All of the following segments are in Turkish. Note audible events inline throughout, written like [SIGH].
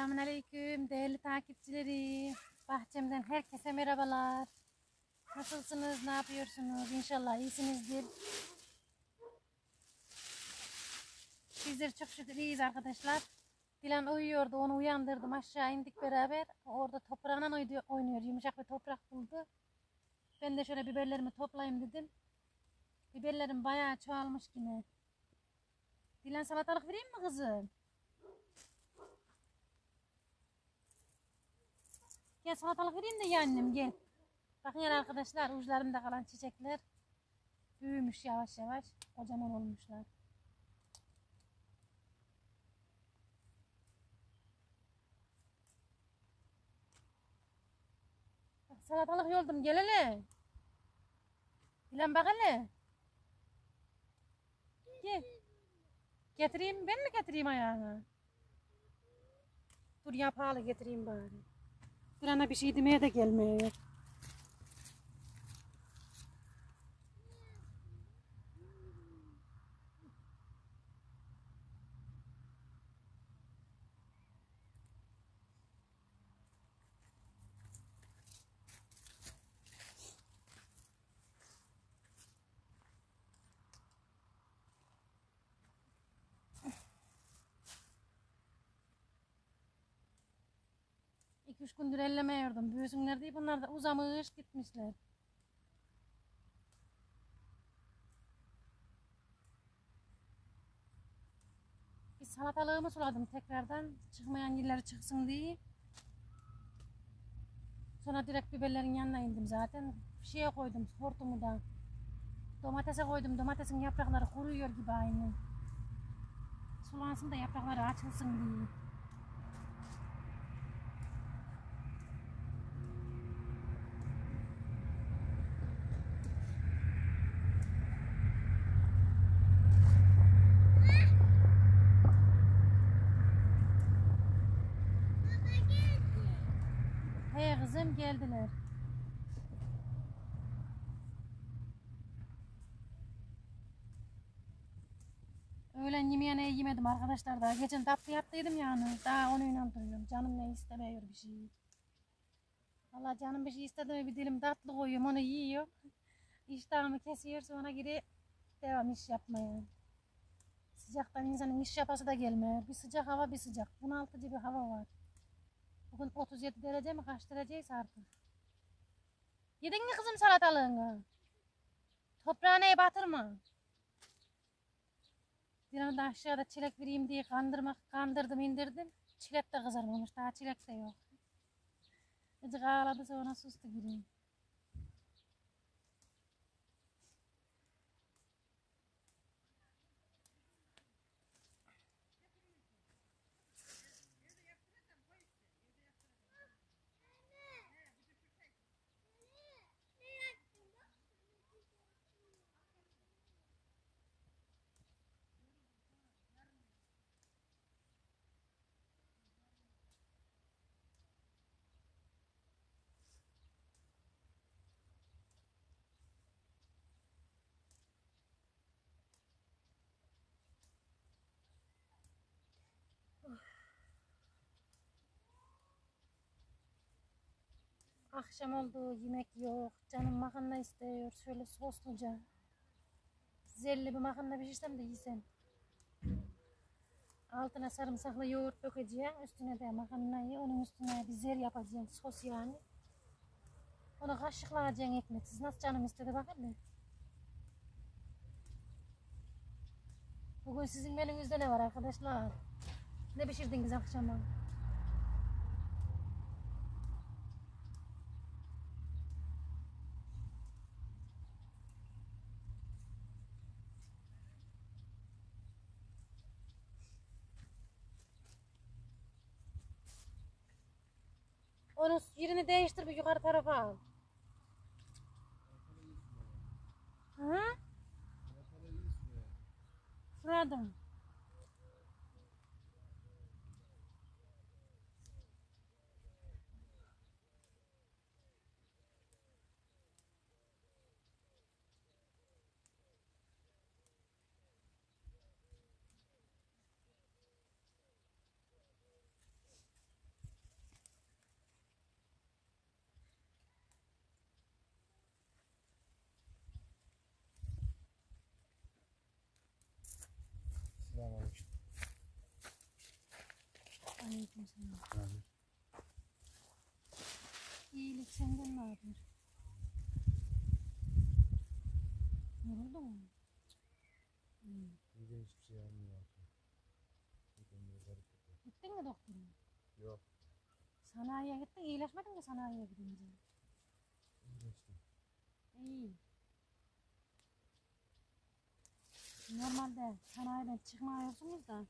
Selamünaleyküm değerli takipçileri. Bahçemden herkese merhabalar. Nasılsınız? Ne yapıyorsunuz? İnşallah iyisinizdir. Bizler çok şükür iyiyiz arkadaşlar. Dilan uyuyordu. Onu uyandırdım. Aşağı indik beraber. Orada toprağına oynuyor. Yumuşak bir toprak buldu. Ben de şöyle biberlerimi toplayayım dedim. Biberlerim bayağı çoğalmış yine. Dilan salatalık vereyim mi kızım? Gel salatalık vereyim de ya annem gel. Bakın arkadaşlar uçlarında kalan çiçekler büyümüş yavaş yavaş. Kocaman olmuşlar. Salatalık yoldum gel hele. Dilan bak hele. Gel. Getireyim ben mi getireyim ayağına? Dur yapağlı getireyim bari. Bir ana bir şey demeye de gelmiyor. Gündür ellemiyordum. Büyüsünler diye bunlar da uzamış gitmişler. Bir salatalığımı suladım tekrardan. Çıkmayan yerleri çıksın diye. Sonra direkt biberlerin yanına indim zaten. Şeye koydum hortumu da. Domatese koydum. Domatesin yaprakları kuruyor gibi aynı. Sulansın da yaprakları açılsın diye. Geldiler. Öğlen yemeğine yemedim arkadaşlar daha. Geçen tatlı yaptıydım yani. Daha onu inandırıyorum. Canım ne istemiyor bir şey. Allah canım bir şey istedi bir dilim tatlı koyuyorum onu yiyor. [LAUGHS] İştahımı kesiyor sonra geri devam iş yapmaya. Sıcaktan insanın iş yapası da gelmiyor. Bir sıcak hava bir sıcak. Bunaltıcı bir hava var. Bugün 37 derece mi kaç dereceyse artık. Yedin mi kızım salatalığını? Toprağına batırma. Bir anda aşağıda çilek vereyim diye kandırmak, kandırdım indirdim. Çilek de kızarmamış daha çilek de yok. Azıcık ağladı sonra sustu gireyim. Akşam oldu yemek yok. Canım makarna istiyor. Şöyle sosluca. Zelli bir makarna pişirsem de yesem. Altına sarımsaklı yoğurt dökeceğim. Üstüne de makarnayı. Onun üstüne bir zer yapacağım. Sos yani. Onu kaşıklayacağım ekmeksiz. Nasıl canım istedi bak hele. Bugün sizin menünüzde ne var arkadaşlar? Ne pişirdiniz akşama? Onun yerini değiştir bir yukarı tarafa al. Hı? Suradım. Aleyküm selam. İyilik senden ne haber? Yoruldun mu? Hmm. bugün hiçbir şey almıyor. Gittin mi doktora? Yok. Sanayiye gittin, iyileşmedin mi sanayiye gidince? iyileştim. İyi. Normalde sanayiden çıkmıyorsunuz da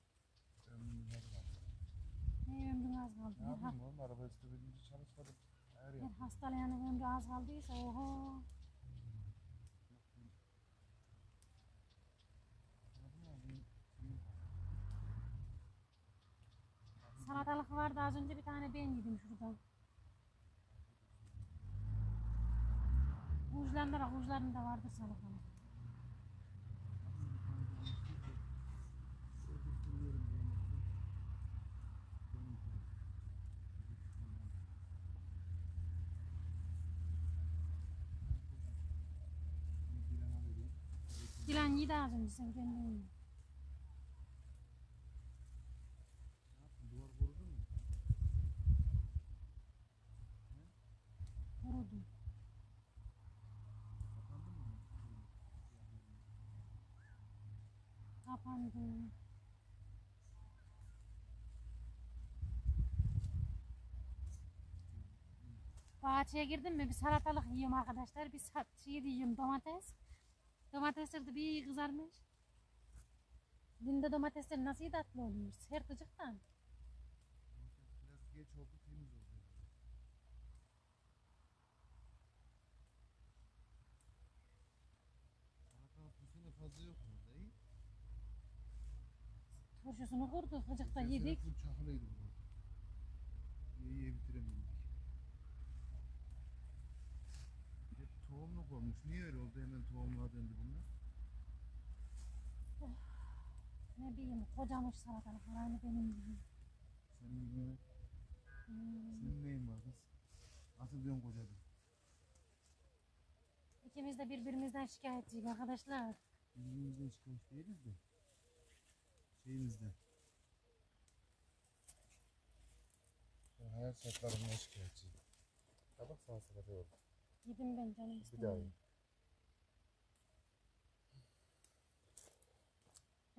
Ömrüm her var. ne yapayım oğlum? Araba istediğince çalışmadım. Her yer. hastalayanın ömrü az kaldıysa oho. Salatalık vardı az önce bir tane ben yedim şurada. Kuşlarında da kuşlarında vardı salatalık. Sen kendin ye. Duvar kurudu mu? Kurudu. Kapandı mı? Kapandı. Bahçeye girdim mi bir salatalık yiyorum arkadaşlar. Bir sa- de yiyorum domates. Domatesler de bir kızarmış. Dinde domatesler nasıl tatlı oluyor? Sertçikten. Biraz geç oldu, temiz oldu. Salatalık bu sene fazla yok burada, iyi. Turşusunu kurduk, sene yedik. full çakılıydı burada. Yiye yiye bitiremedik. Hep tohumluk olmuş. Niye öyle oldu? Hemen tohumluğa döndü bunlar. Ne bileyim kocamış salatalıklar aynı benim gibi. Senin gibi Hmm. senin neyin var kız? Asıl diyorum kocadı. İkimiz de birbirimizden şikayetçiyiz arkadaşlar. Birbirimizden şikayet değiliz de. Şeyimizden. Ben hayat şartlarından şikayetçiyim. Tabak sana salata yok. Yedim ben canım Bir daha istemiyorum.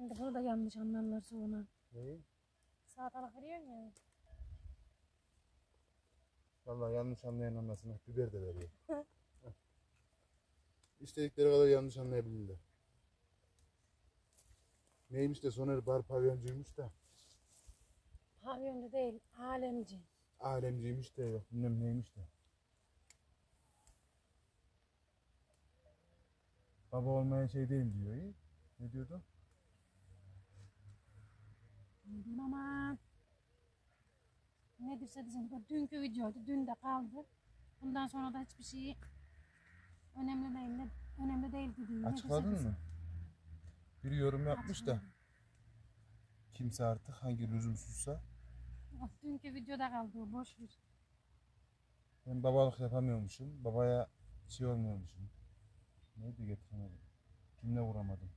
Şimdi bunu da yanlış anlarlar sonra. Neyi? Salatalık veriyorsun ya. Vallahi yanlış anlayan anlasın. Bak, Biber de veriyor. [LAUGHS] İstedikleri kadar yanlış anlayabilirler. Neymiş de Soner bar pavyoncuymuş da. Pavyoncu değil, alemci. Alemciymiş de yok bilmem neymiş de. Baba olmaya şey değil diyor. iyi. Ne diyordu? Ne diyeyim ama. Ne dirse desin. Bu dünkü videoydu. Dün de kaldı. Bundan sonra da hiçbir şey önemli değil. Ne, önemli değil dedi. Açıkladın mı? Bir yorum yapmış da Açıkladım. kimse artık hangi lüzumsuzsa O Dünkü videoda kaldı. Boş ver. ben babalık yapamıyormuşum. Babaya şey olmuyormuşum. Neydi getiremedim. Cümle kuramadım.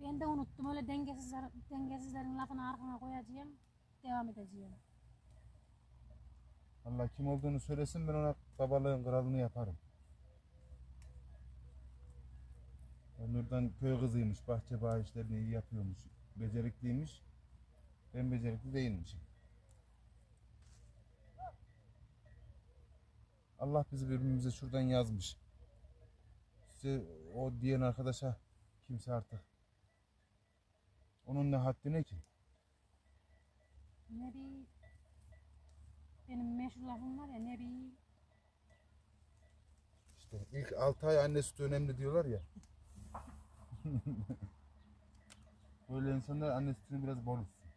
Ben de unuttum. Öyle dengesizler, dengesizlerin lafını arkana koyacağım. Devam edeceğim. Allah kim olduğunu söylesin ben ona babalığın kralını yaparım. O Nurdan köy kızıymış, bahçe bağ işlerini iyi yapıyormuş, becerikliymiş. Ben becerikli değilmişim. Allah bizi birbirimize şuradan yazmış. Size o diyen arkadaşa kimse artık. Onun ne haddi ne ki? Ne bir benim meşhur lafım var ya ne bir İşte ilk 6 ay anne sütü önemli diyorlar ya. [LAUGHS] Böyle insanlar anne sütünü biraz bol içsin.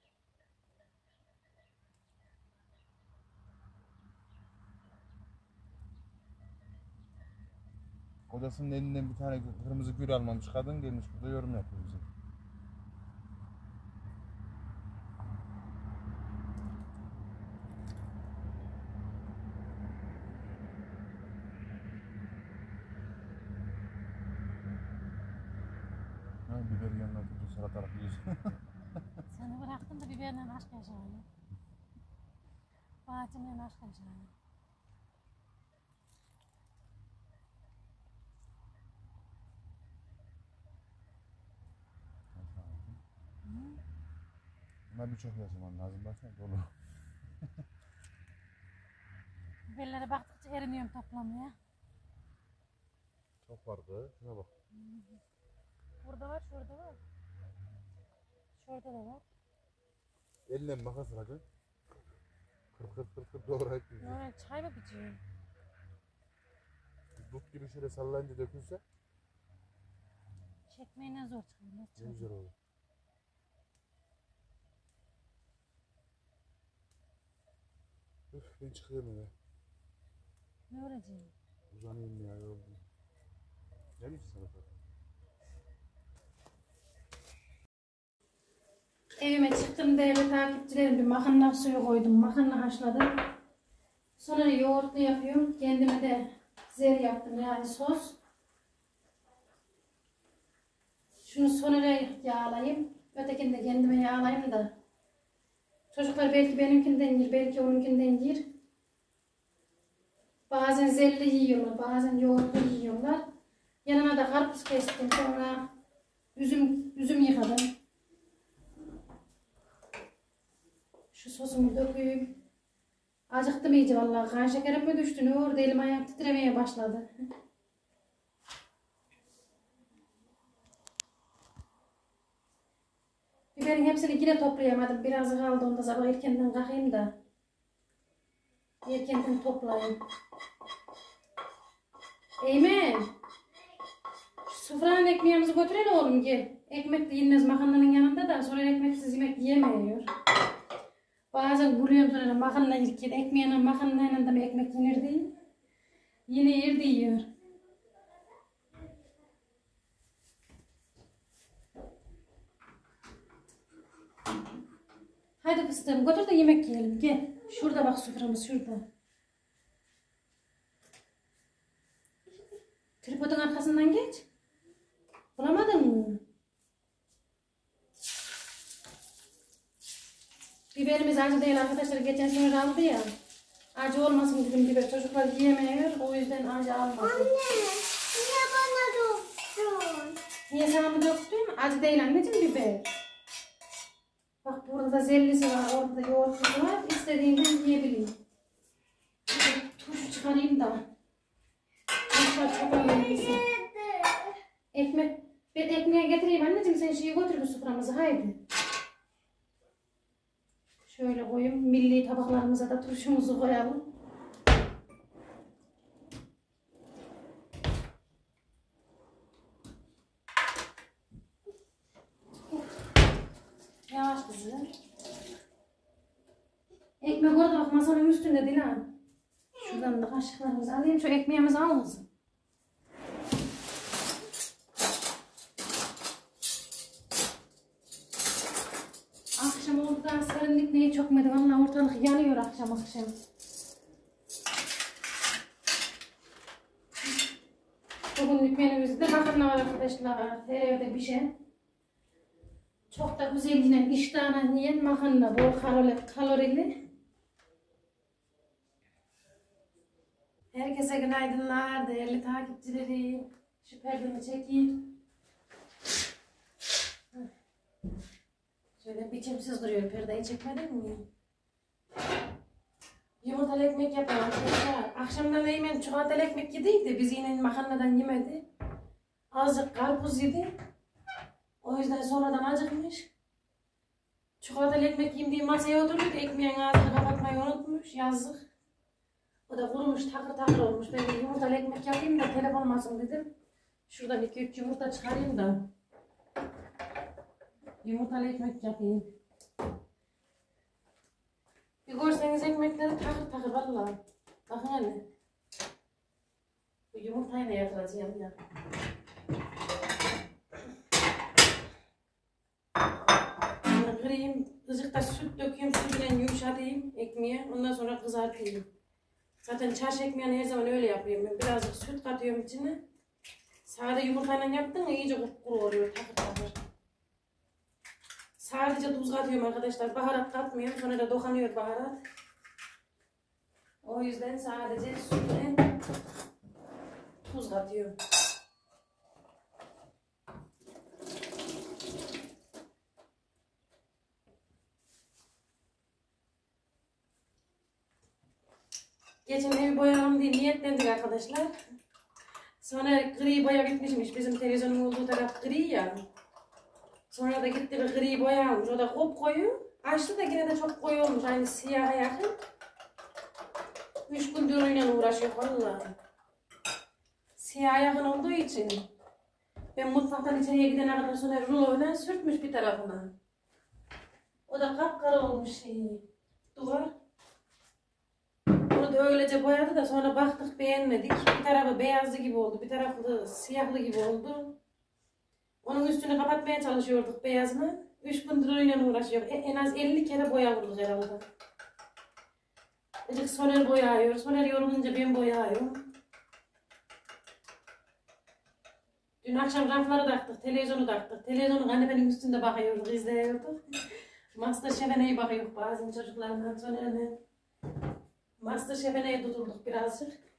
Kocasının elinden bir tane kırmızı gül almamış kadın gelmiş burada yorum yapıyor bize. Ha, biberi yanına tuttu salatalık yiyorsun. seni bıraktım da biberle aşk yaşayalım. Ağacımdan aşkınca. Buna birçok yaşaman lazım baksana dolu. [LAUGHS] Bellere baktıkça eriniyorum toplamaya. Çok vardı. Şuna bak. Burada var, şurada var. Şurada da var. Elle makas alacak. Kır kır kır kır doğrayıp yiyecek. Ne çay mı bitiyor? Dut gibi şöyle sallayınca dökülse Çekmeyi ne zor çıkıyor. Nasıl ne çıkıyor? güzel olur. Üf ben çıkıyorum eve. Ne olacak? Uzanayım ya yoruldum. Ne bileyim sana bak. Evime çıktım değerli takipçilerim bir makarna suyu koydum. Makarna haşladım. Sonra yoğurtlu yapıyorum. Kendime de zer yaptım yani sos. Şunu sonra yağlayayım. Ötekini de kendime yağlayayım da. Çocuklar belki benimkinden yer, belki onunkinden yer. Bazen zelli yiyorlar, bazen yoğurtlu yiyorlar. Yanına da karpuz kestim, sonra üzüm üzüm yıkadım. Şu sosumu dökeyim. Acıktım iyice vallahi. Kan şekerim mi düştü? Ne oldu? Elim ayağım titremeye başladı. Biberin hepsini yine toplayamadım. Biraz kaldı onda sabah erkenden kalkayım da. Erkenden toplayayım. Eymen. Şu Sofranın ekmeğimizi götürelim oğlum gel. Ekmek de yenmez makarnanın yanında da sonra ekmeksiz yemek yiyemiyor. Bazen buluyorum sonra makarna yerken ekmeğine makarnayla da ekmek yenir değil. Yine yer de yiyor. Hadi fıstığım götür de yemek yiyelim gel. Şurada bak soframız şurada. Tripodun arkasından geç. Bulamadın mı? Biberimiz acı değil arkadaşlar. Geçen sene aldı ya. Acı olmasın dedim biber. Çocuklar yiyemiyor. O yüzden acı almadım. Niye bana doktun? Niye sana mı döktüm? Acı değil anneciğim biber. Bak burada da zellisi var. Orada da yoğurtlusu var. İstediğinden de Turşu çıkarayım da. Çok önemlisi. Ekmek. Ben ekmeğe getireyim anneciğim. Sen şeyi götür bu soframızı. Haydi. Şöyle koyayım. Milli tabaklarımıza da turşumuzu koyalım. Yavaş kızım. Ekmek orada bak masanın üstünde Dilan. Şuradan da kaşıklarımızı alayım. Şu ekmeğimizi al kızım. Serinlik neyi çok mıydı? Valla ortalık yanıyor akşam akşam. Bugünlük menümüzde makarna var arkadaşlar. Her evde pişen. Çok da güzel yine iştahına yiyen makarna bol kalorili. kalorili. Herkese günaydınlar değerli takipçileri. Şu perdemi çekeyim. Şöyle biçimsiz duruyor perdeyi çekmedin mi? Yumurtalı ekmek yapalım. Akşamdan Eymen çikolatalı ekmek yediydi. Biz yine makarnadan yemedi. Azıcık karpuz yedi. O yüzden sonradan acıkmış. Çikolatalı ekmek yiyeyim diye masaya oturdu. Ekmeğin ağzını kapatmayı unutmuş. Yazık. O da kurumuş takır takır olmuş. Ben de yumurtalı ekmek yapayım da telefon olmasın dedim. Şuradan iki üç yumurta çıkarayım da. Yumurtalı ekmek yapayım. Bir görseniz ekmekleri takır takır valla. Bakın hele. Bu yumurtayla yatıracağım ya. Bunu kırayım, ızıkta süt dökeyim, sütle yumuşatayım ekmeğe. Ondan sonra kızartayım. Zaten çarşı ekmeğini her zaman öyle yapıyorum. Ben birazcık süt katıyorum içine. Sade yumurtayla yaptın mı iyice kuru oluyor, takır takır. Sadece tuz katıyorum arkadaşlar. Baharat katmıyorum. Sonra da dokunuyor baharat. O yüzden sadece sütüne tuz katıyorum. Geçen evi boyayalım diye niyetlendik arkadaşlar. Sonra gri boya bitmişmiş. Bizim televizyonun olduğu taraf gri ya. Sonra da gitti bir gri boya almış. O da kop koyu. Açtı da yine de çok koyu olmuş. Aynı siyaha yakın. Üç gündür oyla uğraşıyor vallahi. Siyah yakın olduğu için. Ben mutfaktan içeriye gidene kadar sonra ruloyla sürtmüş bir tarafına. O da kapkara olmuş şeyi. Duvar. Onu da öylece boyadı da sonra baktık beğenmedik. Bir tarafı beyazlı gibi oldu, bir tarafı da siyahlı gibi oldu. Onun üstünü kapatmaya çalışıyorduk beyazını. Üç gündür oyla uğraşıyor. E- En az 50 kere boya vurduk herhalde. Azıcık Soner boyıyor. Soner yorulunca ben boyuyorum. Dün akşam rafları taktık, televizyonu taktık. Televizyonu kanepenin üstünde bakıyorduk, izliyorduk. Masterchef'e neye bakıyorduk bazen çocuklarla, Soner'le. Masterchef'e neye tutulduk birazcık.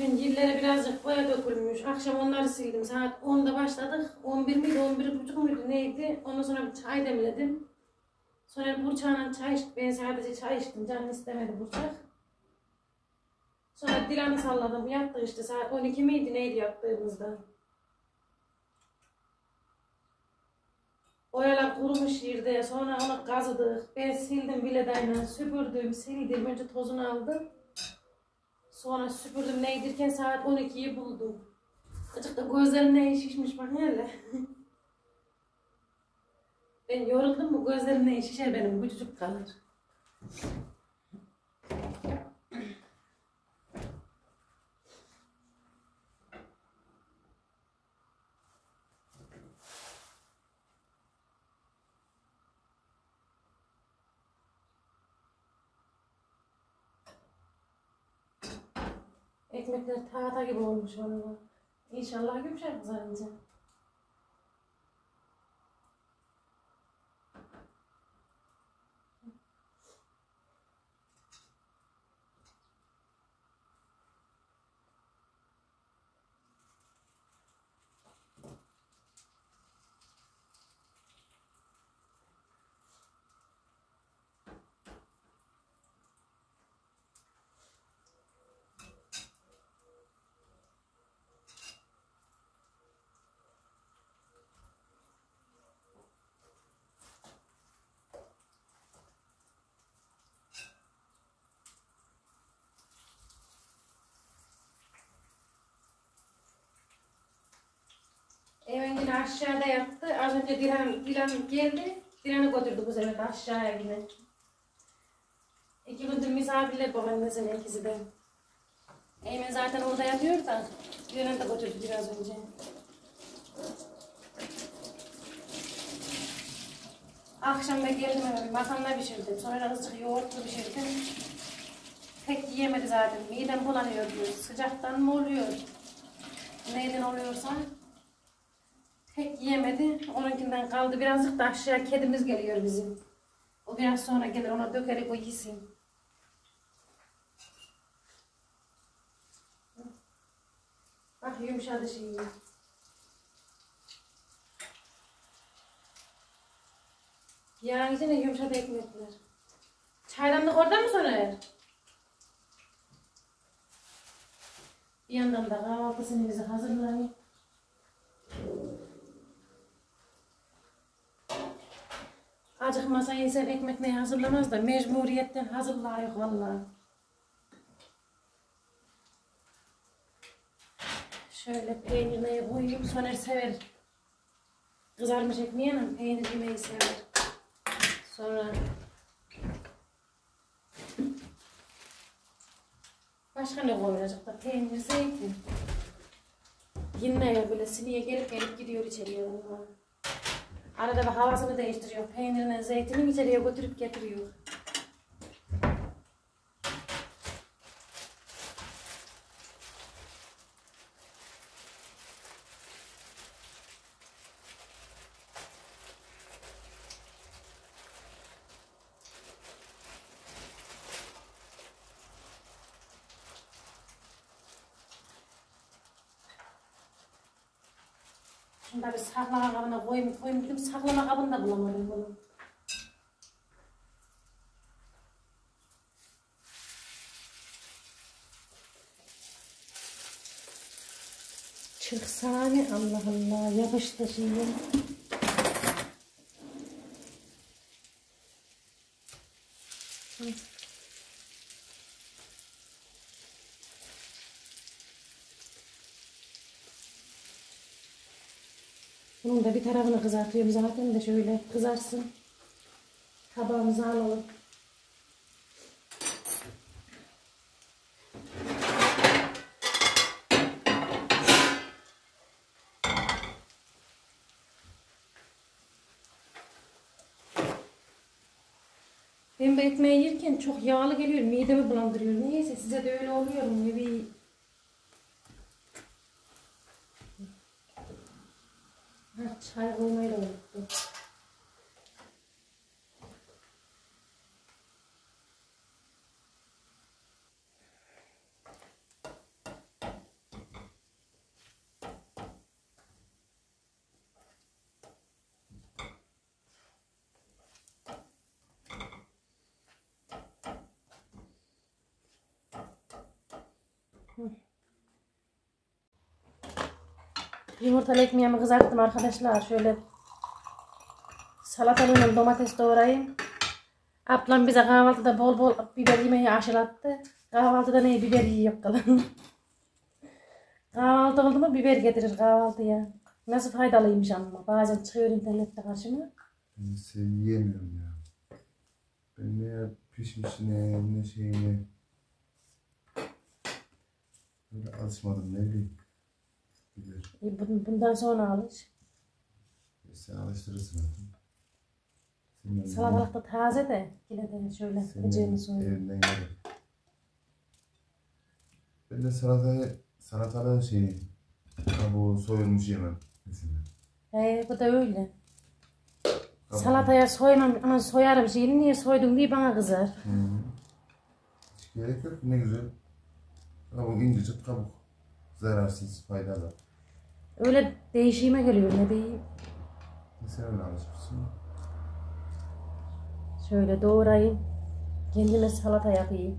Yerlere birazcık boya dökülmüş. Akşam onları sildim. Saat 10'da başladık. 11 miydi, 11 buçuk muydu neydi? Ondan sonra bir çay demledim. Sonra Burçak'la çay içtik. Ben sadece çay içtim. Canım istemedi Burçak. Sonra Dilan'ı salladım. Yattık işte. Saat 12 miydi neydi yattığımızda. Oyalar kurumuş yerde. Sonra onu kazıdık. Ben sildim biledayla. Süpürdüm, sildim. Önce tozunu aldım. Sonra süpürdüm neydirken saat 12'yi buldum. Azıcık da gözlerim ne şişmiş bak hele. ben yoruldum mu gözlerim ne şişer benim küçücük kalır. Ekmekler tahta gibi olmuş valla. İnşallah yumuşar kızarınca. Aşağıda yattı. Az önce Dilan, Dilan geldi. Dilan'ı götürdü bu sefer aşağıya yine. İki gündür misafirler babaannesinin ikisi de. Eymen zaten orada yatıyor da Dilan'ı da götürdü biraz önce. Akşam da geldim eve makarna pişirdim. Sonra azıcık yoğurtlu pişirdim. Pek yiyemedi zaten. Midem bulanıyor diyor. Sıcaktan mı oluyor? Neyden oluyorsa. Pek yiyemedi. Onunkinden kaldı. Birazcık da aşağı kedimiz geliyor bizim. O biraz sonra gelir. Ona dökerek o yesin. Bak yumuşadı şimdi. Ya yine yumuşadı ekmekler. Çaydanlık orada mı Soner? Bir yandan da kahvaltısını bize hazırlayın. Acıkmasa insan ekmek ne hazırlamaz da mecburiyetten hazırlayık vallahi. Şöyle peynirine koyayım. Soner sever. Kızarmış ekmeğiyle peynir yemeyi sever. Sonra Başka ne koyacak da peynir, zeytin. Yine böyle siniye gelip gelip gidiyor içeriye. Arada bir havasını değiştiriyor. Peynirini, zeytini içeriye götürüp getiriyor. Şunu da bir saklama kabına koyayım, koyayım dedim. Saklama kabını da bulamadım bunu. Çıksana Allah Allah yapıştı şimdi. Da bir tarafını kızartıyorum zaten de şöyle kızarsın. Tabağımıza alalım. Ben bu ekmeği yerken çok yağlı geliyor. Midemi bulandırıyor. Neyse size de öyle oluyor mu? Bir... Ha, çay koymayı da unuttum. Yumurtalı ekmeğimi kızarttım arkadaşlar. Şöyle salatalığına domates doğrayayım. Ablam bize kahvaltıda bol bol biber yemeği aşılattı. Kahvaltıda ne biber yiyor kalan. [LAUGHS] Kahvaltı oldu mu biber getirir kahvaltıya. Nasıl faydalıymış ama. Bazen çıkıyor internette karşıma. Ben seviyemiyorum ya. Ben ne pişmişine ne şeyine. Böyle alışmadım ne bileyim. Bilir. E, bun- Bundan sonra alış. Sen alıştırırsın artık. Salatalık da taze de. Yine de şöyle bıcığını soyayım. Evinden gelir. Ben de salatayı, salatalığı şeyi, kabuğu soyulmuş yemem. Mesela. He bu da öyle. Kabuğu- Salataya soymam ama soyarım şeyini niye soydun diye bana kızar. Hı hı. Hiç gerek yok. Ne güzel. Kabuk incecik kabuk. Zararsız, faydalı. Öyle değişime geliyor ne bileyim. Sen öyle alışmışsın. Şöyle doğrayayım. Kendime salata yapayım.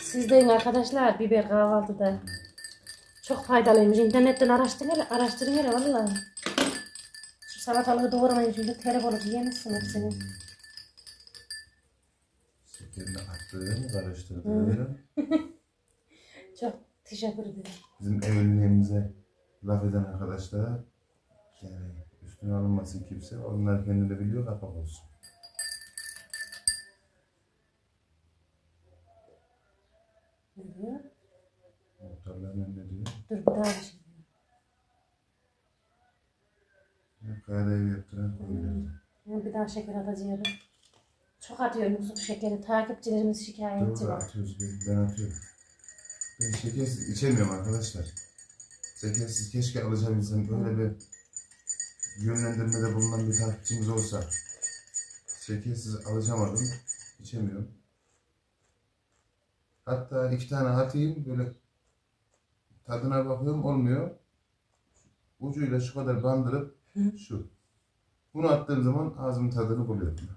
Siz deyin arkadaşlar biber kahvaltıda. Çok faydalıymış. İnternetten araştırın hele, araştırın hele valla. Şu salatalığı doğramayın şöyle telef olup yiyemezsin hepsini. Şekerini attığını karıştırdığını [LAUGHS] Çok teşekkür ederim. bizim evliliğimize laf eden arkadaşlara yani üstüne alınmasın kimse. Onlar kendini biliyor kapak olsun. Ne diyor? Muhtarlar ne diyor? Dur bir daha bir şey. Kayada ev yaptıran koyuyor. Ben bir daha şeker atacağım. Çok atıyorum Yusuf şekeri. Takipçilerimiz şikayetçi Doğru var. atıyoruz. Ben atıyorum. Ben şekersiz içemiyorum arkadaşlar. Şekersiz keşke alışabilsem. Böyle bir yönlendirmede bulunan bir takipçimiz olsa. Şekersiz alışamadım. içemiyorum. Hatta iki tane atayım böyle tadına bakıyorum olmuyor. Ucuyla şu kadar bandırıp şu. Bunu attığım zaman ağzımın tadını buluyorum.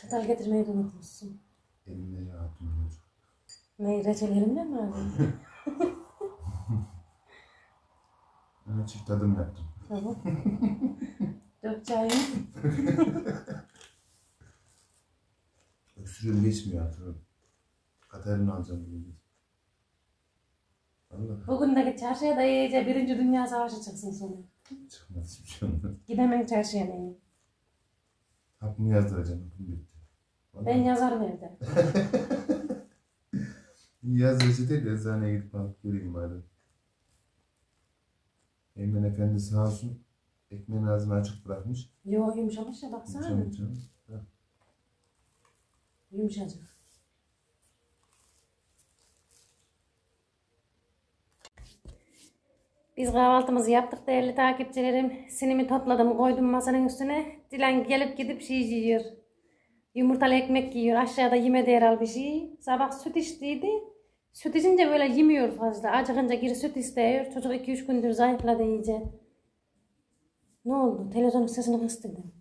Çatal getirmeyi de unutmuşsun. Elimle yağ atıyorum. Ne reçelerimle mi aldın? [LAUGHS] Ben çift tadım yaptım. Tamam. Dök çayını. Öksürüğüm geçmiyor artık. Katarını alacağım bugün. Valla Bugün de çarşıya da iyice Birinci Dünya Savaşı çıksın sonra. çıkmaz hiçbir şey olmaz. Gidemem çarşıya neyim. Hapımı yazdıracağım. Hapım bitti. Vallahi. Ben yazarım evde. [LAUGHS] Yaz reçete de eczaneye gidip alıp geleyim bari. Eymen Efendi sağ olsun. Ekmeğin ağzını açık bırakmış. Yo yumuşamış ya baksana. Canım canım. Yumuşacık. Biz kahvaltımızı yaptık değerli takipçilerim. Sinimi topladım koydum masanın üstüne. Dilan gelip gidip şey yiyor. Yumurtalı ekmek yiyor. Aşağıda yeme değer al bir şey. Sabah süt içtiydi. Süt içince böyle yemiyor fazla. Acıkınca geri süt istiyor. Çocuk 2-3 gündür zayıfladı iyice. Ne oldu? Televizyonun sesini kıs dedim.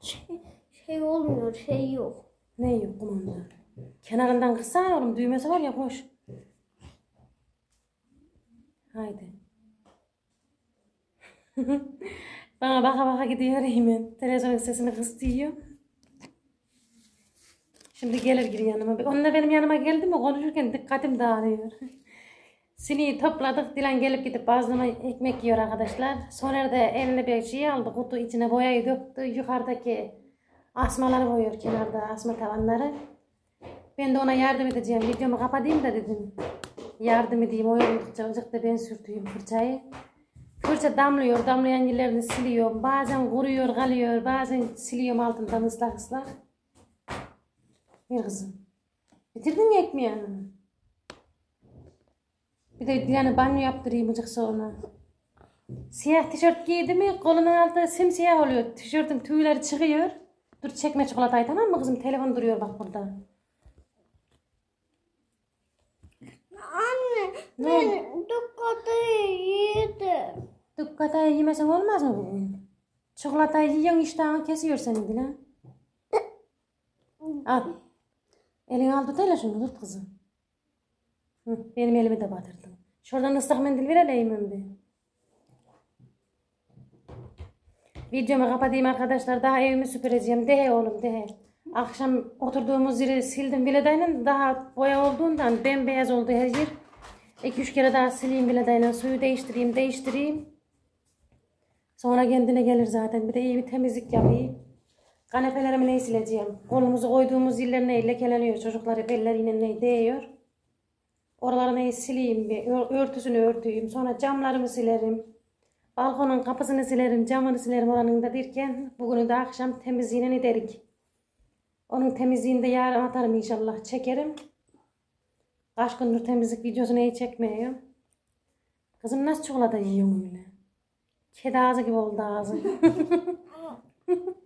Şey, şey olmuyor, şey yok. Ne yok kumanda? Kenarından kısa oğlum düğmesi var ya koş. Haydi. [LAUGHS] Bana baka baka gidiyor hemen. Televizyonun sesini kıs diyor. Şimdi gelir geri yanıma. Onlar benim yanıma geldi mi konuşurken dikkatim dağılıyor. [LAUGHS] Sineği topladık. Dilan gelip gidip bazlama ekmek yiyor arkadaşlar. Soner de eline bir şey aldı. Kutu içine boyayı döktü. Yukarıdaki asmaları boyuyor kenarda asma tavanları. Ben de ona yardım edeceğim. Videomu kapatayım da dedim. Yardım edeyim. Oyalandıkça azıcık da ben sürtüyüm fırçayı. Fırça damlıyor. Damlayan yerlerini siliyorum. Bazen kuruyor kalıyor. Bazen siliyorum altından ıslak ıslak. Ver kızım. Bitirdin mi ekmeğini? Bir de yani banyo yaptırayım azıcık sonra. Siyah tişört giydi mi kolunun altı simsiyah oluyor. Tişörtün tüyleri çıkıyor. Dur çekme çikolatayı tamam mı kızım? Telefon duruyor bak burada. Anne, Ne ben dikkatli yedim. Çikolatayı yemesen olmaz mı bugün? Çikolatayı yiyorsun iştahını kesiyor senin Dilan. [LAUGHS] Al. Elini al tut hele şunu tut kızım. Hı, benim elimi de batırdın. Şuradan ıslak mendil vereleyim ben bir. Videomu kapatayım arkadaşlar. Daha evimi süpüreceğim. Dehe oğlum dehe. Akşam oturduğumuz yeri sildim biledayla. Daha boya olduğundan bembeyaz oldu her yer. 2-3 kere daha sileyim biledayla. Suyu değiştireyim değiştireyim. Sonra kendine gelir zaten. Bir de iyi bir temizlik yapayım. Kanepelerimi ne sileceğim? Kolumuzu koyduğumuz yerlerine lekeleniyor. Çocuklar hep elleriyle ne değiyor. Oraları neyi sileyim bir. ör- Örtüsünü örtüyüm. Sonra camlarımı silerim. Balkonun kapısını silerim. Camını silerim oranın da derken. Bugünü de akşam temizliğine ederik. Onun temizliğini de yarın atarım inşallah. Çekerim. Kaç gündür temizlik videosunu iyi çekmiyorum. Kızım nasıl çikolata yiyorsun öyle? Kedi ağzı gibi oldu ağzı. [LAUGHS]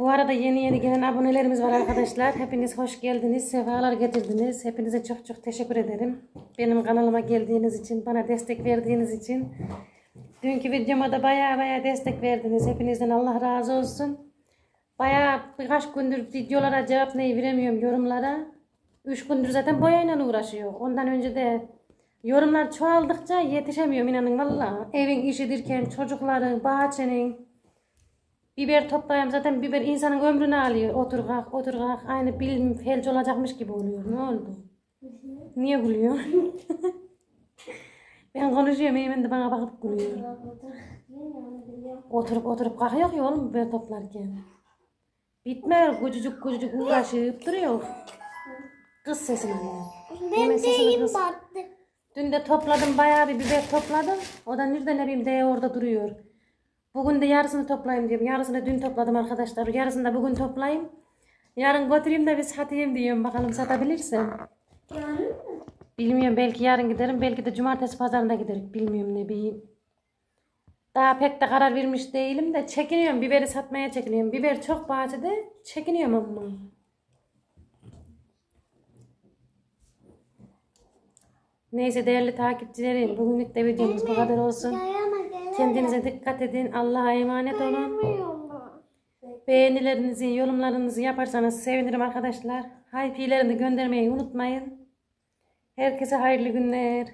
Bu arada yeni yeni gelen abonelerimiz var arkadaşlar. Hepiniz hoş geldiniz. Sefalar getirdiniz. Hepinize çok çok teşekkür ederim. Benim kanalıma geldiğiniz için, bana destek verdiğiniz için. Dünkü videoma da baya baya destek verdiniz. Hepinizden Allah razı olsun. Baya birkaç gündür videolara cevap neyi veremiyorum yorumlara. Üç gündür zaten boyayla uğraşıyor. Ondan önce de yorumlar çoğaldıkça yetişemiyorum inanın valla. Evin işidirken çocukların, bahçenin, Biber toplayayım zaten biber insanın ömrünü alıyor. Otur kalk otur kalk aynı bilim felç olacakmış gibi oluyor. Ne oldu? Niye gülüyor? [LAUGHS] ben konuşuyorum hemen de bana bakıp gülüyor. Oturup oturup kalkıyor ya oğlum biber toplarken. Bitmiyor küçücük küçücük uğraşıp duruyor. Kız sesini. Hemen Ben deyim battı. Dün de topladım bayağı bir biber topladım. O da nereden ne bileyim de orada duruyor. Bugün de yarısını toplayayım diyorum. Yarısını dün topladım arkadaşlar. Yarısını da bugün toplayayım. Yarın götüreyim de bir satayım diyorum. Bakalım satabilirsem. Yani mi? Bilmiyorum belki yarın giderim. Belki de cumartesi pazarında giderim. Bilmiyorum ne bileyim. Daha pek de karar vermiş değilim de çekiniyorum. Biberi satmaya çekiniyorum. Biber çok bahçede. Çekiniyorum ama. Neyse değerli takipçilerim. Bugünlük de videomuz bu kadar olsun. Kendinize dikkat edin. Allah'a emanet olun. Beğenilerinizi, yorumlarınızı yaparsanız sevinirim arkadaşlar. Hype'lerini göndermeyi unutmayın. Herkese hayırlı günler.